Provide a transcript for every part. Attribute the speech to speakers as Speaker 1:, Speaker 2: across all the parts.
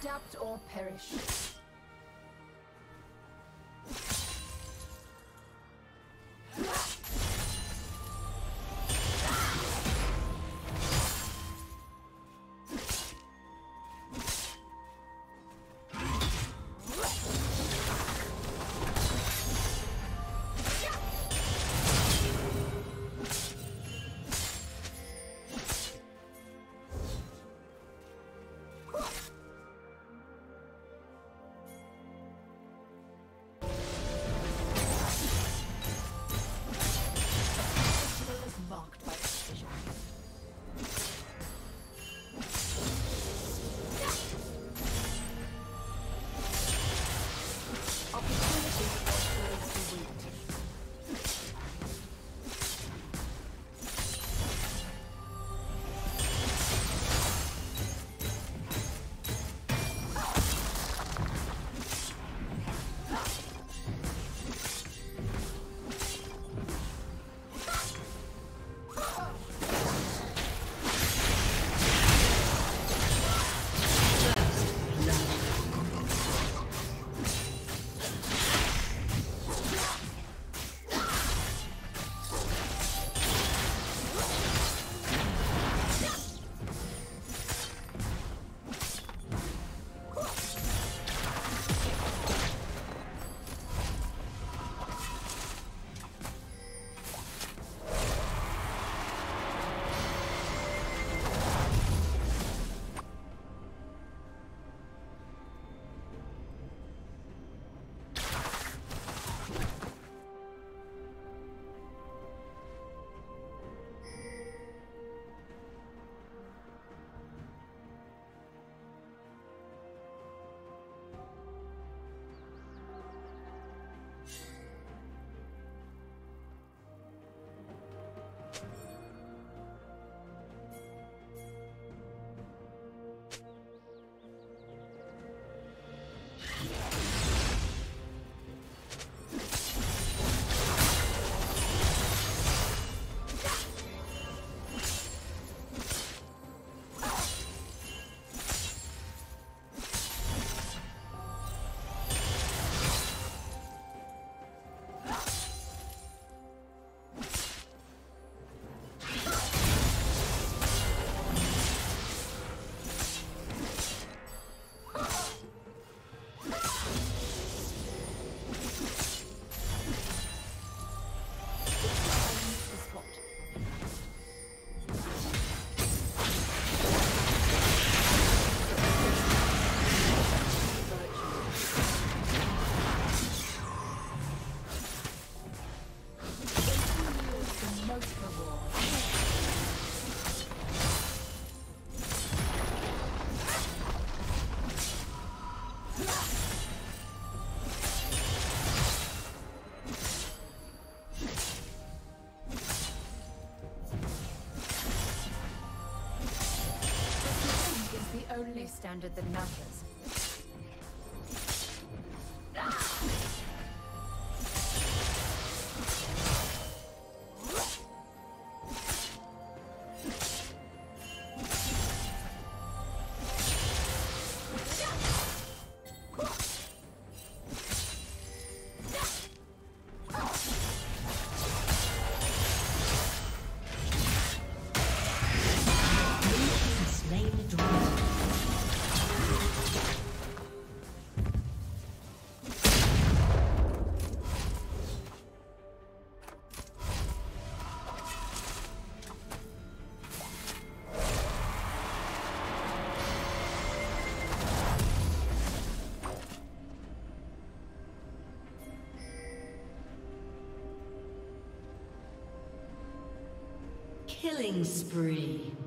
Speaker 1: Adapt or perish. Standard that matters.
Speaker 2: Killing spree.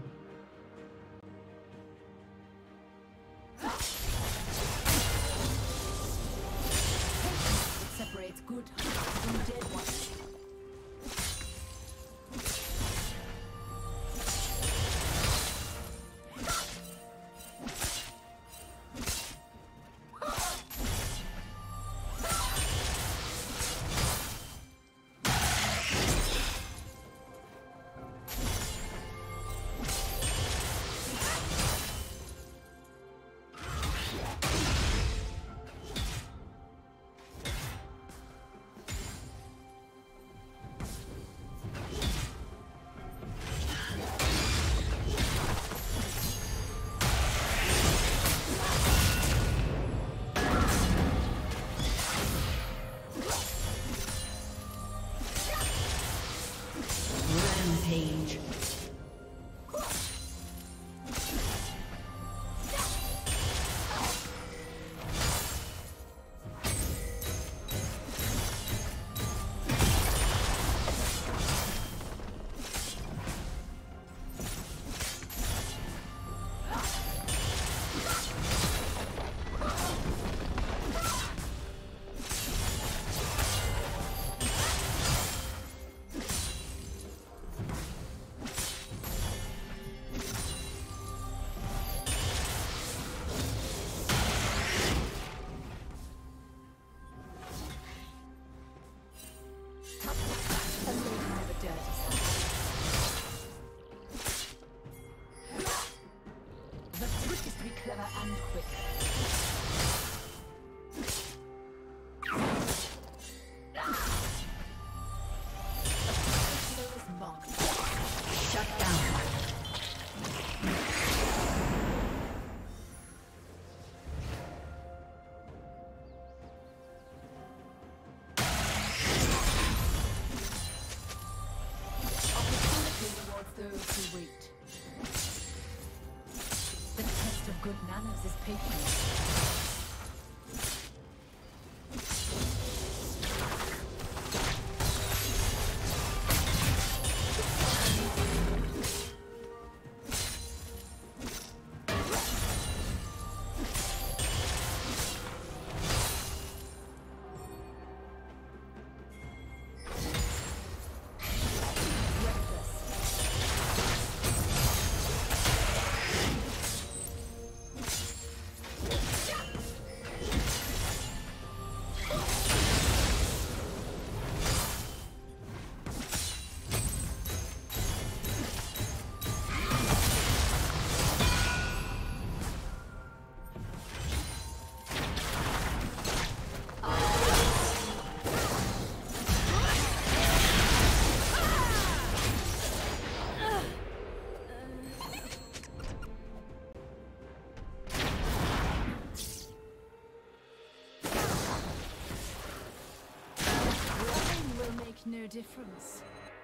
Speaker 1: Difference.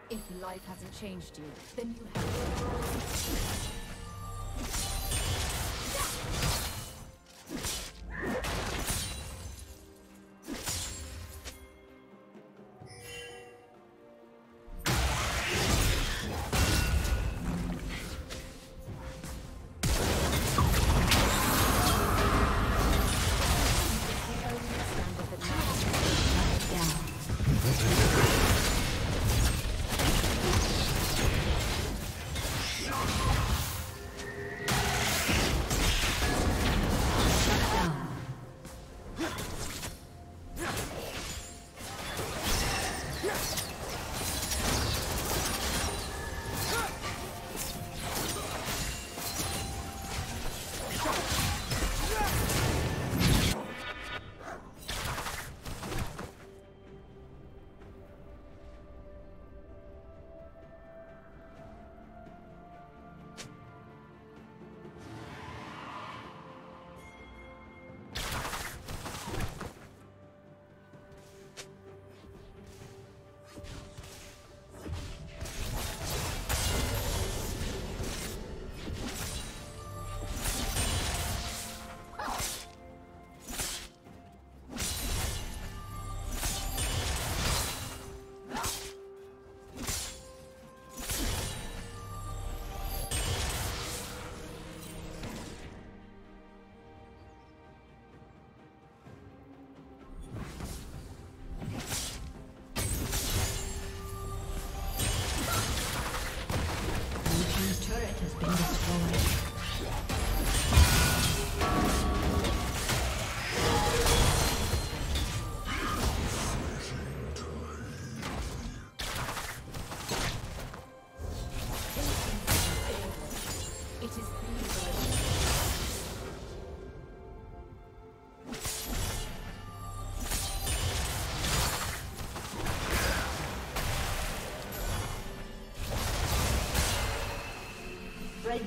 Speaker 1: If life hasn't changed you, then you have.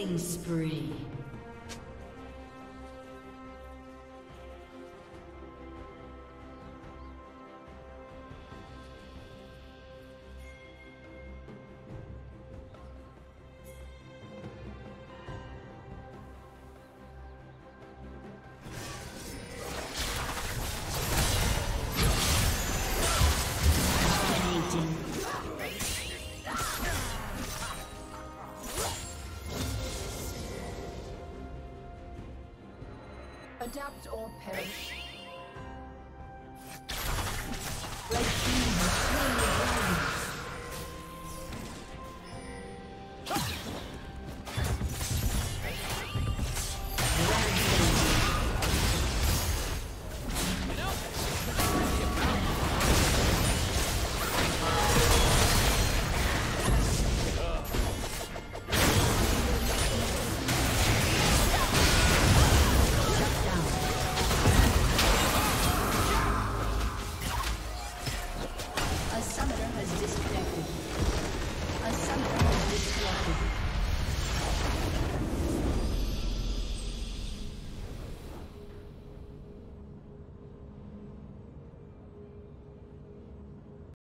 Speaker 2: Killing spree.
Speaker 1: Or perish.